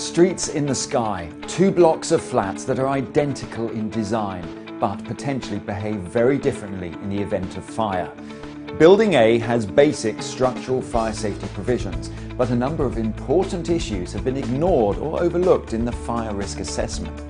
Streets in the sky, two blocks of flats that are identical in design, but potentially behave very differently in the event of fire. Building A has basic structural fire safety provisions, but a number of important issues have been ignored or overlooked in the fire risk assessment.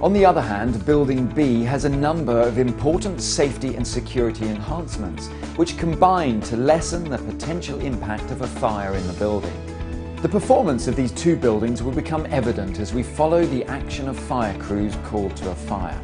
On the other hand, Building B has a number of important safety and security enhancements, which combine to lessen the potential impact of a fire in the building. The performance of these two buildings will become evident as we follow the action of fire crews called to a fire.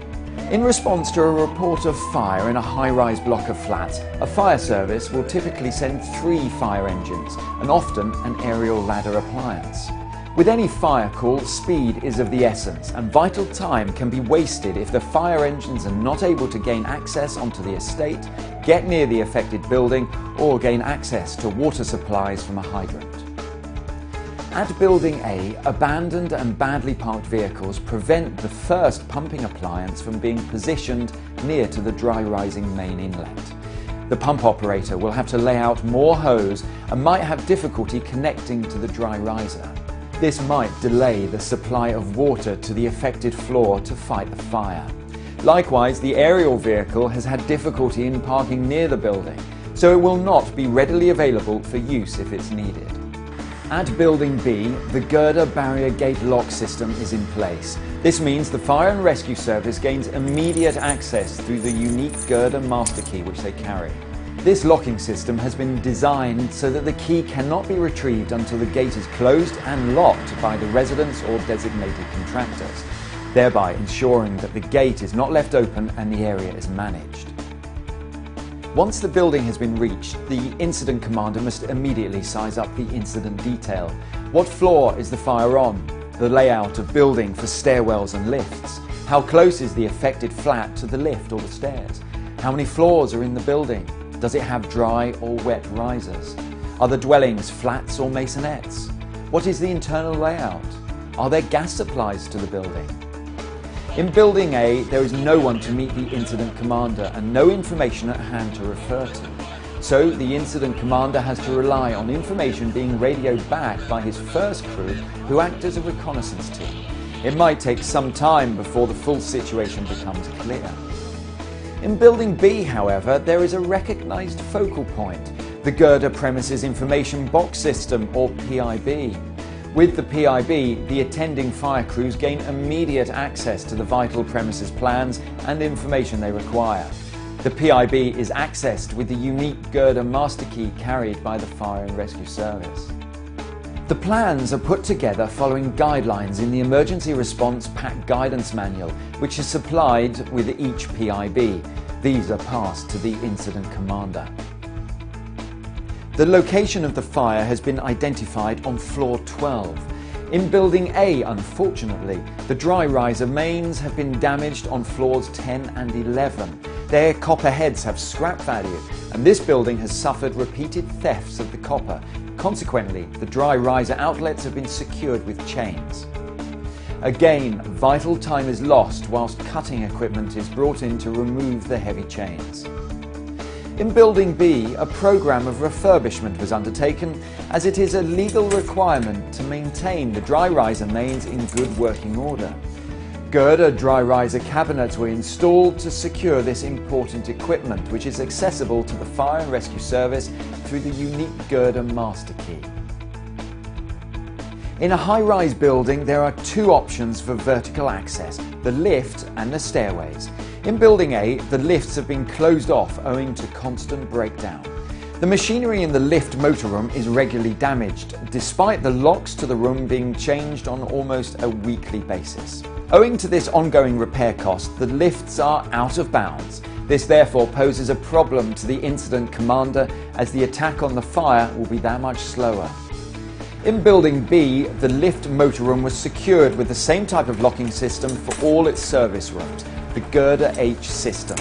In response to a report of fire in a high-rise block of flats, a fire service will typically send three fire engines and often an aerial ladder appliance. With any fire call, speed is of the essence and vital time can be wasted if the fire engines are not able to gain access onto the estate, get near the affected building or gain access to water supplies from a hydrant. At Building A, abandoned and badly parked vehicles prevent the first pumping appliance from being positioned near to the dry rising main inlet. The pump operator will have to lay out more hose and might have difficulty connecting to the dry riser. This might delay the supply of water to the affected floor to fight the fire. Likewise, the aerial vehicle has had difficulty in parking near the building, so it will not be readily available for use if it's needed. At Building B, the Gerda barrier gate lock system is in place. This means the Fire and Rescue Service gains immediate access through the unique Gerda master key which they carry. This locking system has been designed so that the key cannot be retrieved until the gate is closed and locked by the residents or designated contractors, thereby ensuring that the gate is not left open and the area is managed. Once the building has been reached, the incident commander must immediately size up the incident detail. What floor is the fire on? The layout of building for stairwells and lifts. How close is the affected flat to the lift or the stairs? How many floors are in the building? Does it have dry or wet risers? Are the dwellings flats or masonettes? What is the internal layout? Are there gas supplies to the building? In Building A, there is no one to meet the incident commander and no information at hand to refer to. So the incident commander has to rely on information being radioed back by his first crew who act as a reconnaissance team. It might take some time before the full situation becomes clear. In Building B, however, there is a recognised focal point, the Gerda Premises Information Box System or PIB. With the PIB, the attending fire crews gain immediate access to the vital premises plans and information they require. The PIB is accessed with the unique Gerda master key carried by the Fire and Rescue Service. The plans are put together following guidelines in the Emergency Response Pack Guidance Manual, which is supplied with each PIB. These are passed to the Incident Commander. The location of the fire has been identified on floor 12. In Building A, unfortunately, the dry riser mains have been damaged on floors 10 and 11. Their copper heads have scrap value, and this building has suffered repeated thefts of the copper. Consequently, the dry riser outlets have been secured with chains. Again, vital time is lost whilst cutting equipment is brought in to remove the heavy chains. In Building B, a programme of refurbishment was undertaken as it is a legal requirement to maintain the dry riser mains in good working order. Gerda dry riser cabinets were installed to secure this important equipment which is accessible to the Fire and Rescue Service through the unique Gerda master key. In a high-rise building there are two options for vertical access, the lift and the stairways. In Building A, the lifts have been closed off owing to constant breakdown. The machinery in the lift motor room is regularly damaged, despite the locks to the room being changed on almost a weekly basis. Owing to this ongoing repair cost, the lifts are out of bounds. This therefore poses a problem to the incident commander as the attack on the fire will be that much slower. In Building B, the lift motor room was secured with the same type of locking system for all its service rooms, the Gerda H system.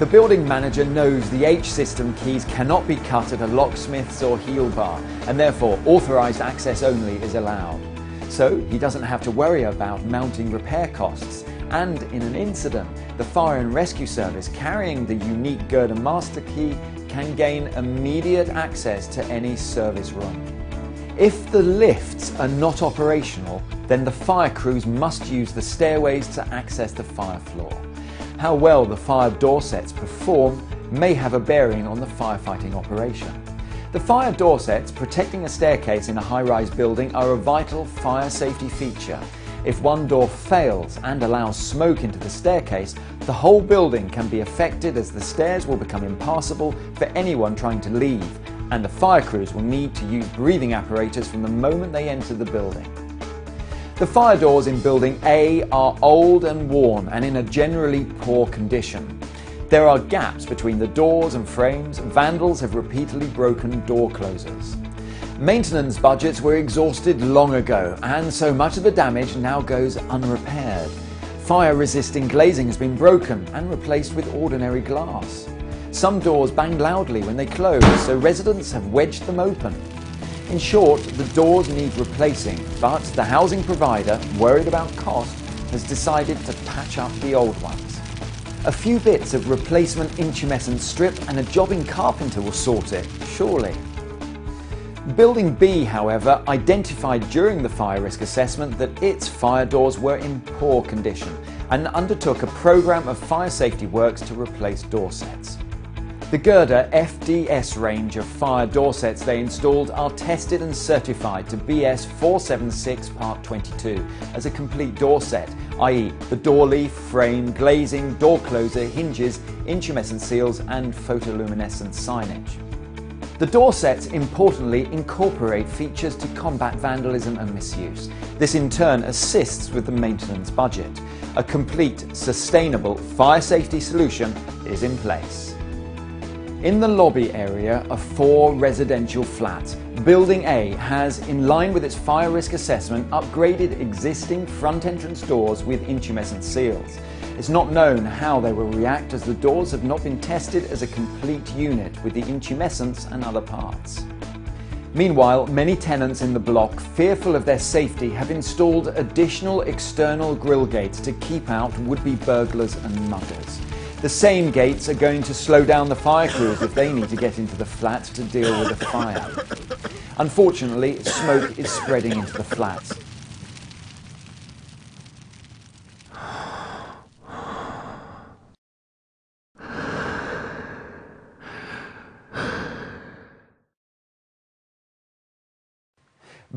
The building manager knows the H system keys cannot be cut at a locksmith's or heel bar, and therefore authorised access only is allowed. So he doesn't have to worry about mounting repair costs, and in an incident, the Fire and Rescue Service carrying the unique Gerda Master Key can gain immediate access to any service room. If the lifts are not operational, then the fire crews must use the stairways to access the fire floor. How well the fire door sets perform may have a bearing on the firefighting operation. The fire door sets protecting a staircase in a high-rise building are a vital fire safety feature. If one door fails and allows smoke into the staircase, the whole building can be affected as the stairs will become impassable for anyone trying to leave, and the fire crews will need to use breathing apparatus from the moment they enter the building. The fire doors in Building A are old and worn and in a generally poor condition. There are gaps between the doors and frames. Vandals have repeatedly broken door closers. Maintenance budgets were exhausted long ago, and so much of the damage now goes unrepaired. Fire resisting glazing has been broken and replaced with ordinary glass. Some doors bang loudly when they close, so residents have wedged them open. In short, the doors need replacing, but the housing provider, worried about cost, has decided to patch up the old ones. A few bits of replacement intumescent strip and a jobbing carpenter will sort it, surely. Building B, however, identified during the fire risk assessment that its fire doors were in poor condition and undertook a programme of fire safety works to replace door sets. The Gerda FDS range of fire door sets they installed are tested and certified to BS 476 Part 22 as a complete door set, i.e. the door leaf, frame, glazing, door closer, hinges, intumescent seals and photoluminescent signage. The door sets importantly incorporate features to combat vandalism and misuse. This in turn assists with the maintenance budget. A complete, sustainable fire safety solution is in place. In the lobby area of four residential flats, Building A has, in line with its fire risk assessment, upgraded existing front entrance doors with intumescent seals. It's not known how they will react as the doors have not been tested as a complete unit with the intumescence and other parts. Meanwhile, many tenants in the block, fearful of their safety, have installed additional external grill gates to keep out would-be burglars and muggers. The same gates are going to slow down the fire crews if they need to get into the flat to deal with the fire. Unfortunately, smoke is spreading into the flats.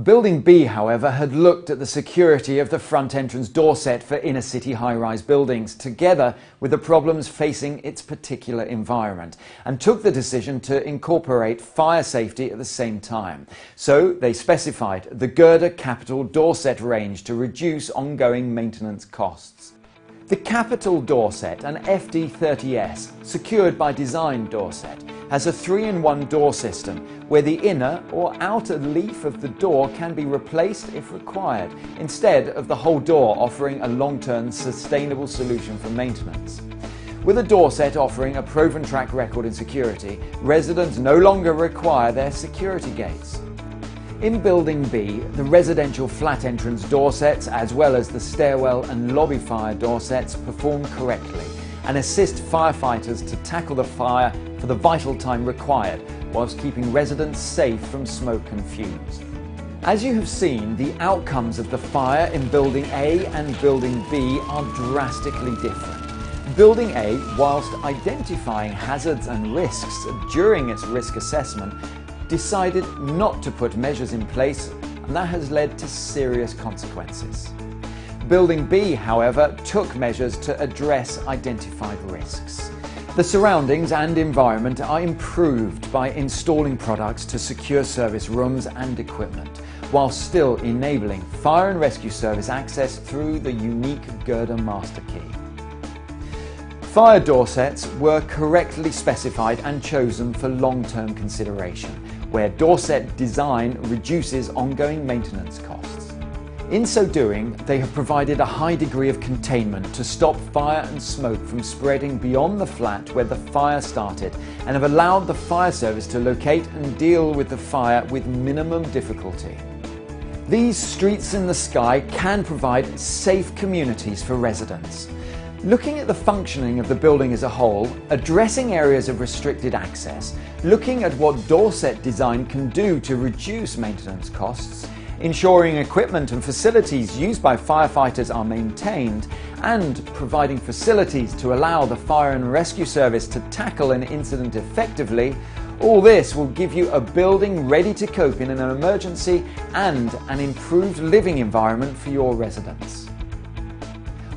Building B, however, had looked at the security of the front entrance door set for inner city high rise buildings, together with the problems facing its particular environment, and took the decision to incorporate fire safety at the same time. So they specified the Gerda Capital door set range to reduce ongoing maintenance costs. The Capital Doorset, an FD30S, secured by Design Doorset, has a three-in-one door system where the inner or outer leaf of the door can be replaced if required, instead of the whole door offering a long-term sustainable solution for maintenance. With a door set offering a proven track record in security, residents no longer require their security gates. In Building B, the residential flat entrance door sets, as well as the stairwell and lobby fire door sets, perform correctly and assist firefighters to tackle the fire for the vital time required, whilst keeping residents safe from smoke and fumes. As you have seen, the outcomes of the fire in Building A and Building B are drastically different. Building A, whilst identifying hazards and risks during its risk assessment, decided not to put measures in place, and that has led to serious consequences. Building B, however, took measures to address identified risks. The surroundings and environment are improved by installing products to secure service rooms and equipment, while still enabling fire and rescue service access through the unique Gerda Master Key. Fire door sets were correctly specified and chosen for long-term consideration, where doorset design reduces ongoing maintenance costs. In so doing, they have provided a high degree of containment to stop fire and smoke from spreading beyond the flat where the fire started and have allowed the fire service to locate and deal with the fire with minimum difficulty. These streets in the sky can provide safe communities for residents. Looking at the functioning of the building as a whole, addressing areas of restricted access, looking at what Doorset design can do to reduce maintenance costs, ensuring equipment and facilities used by firefighters are maintained, and providing facilities to allow the fire and rescue service to tackle an incident effectively, all this will give you a building ready to cope in an emergency and an improved living environment for your residents.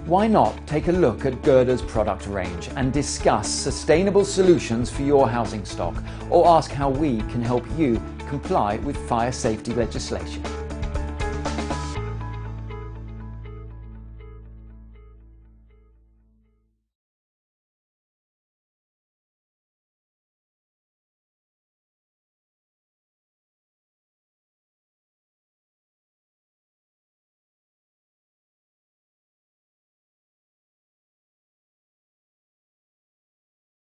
Why not take a look at Gerda's product range and discuss sustainable solutions for your housing stock or ask how we can help you comply with fire safety legislation.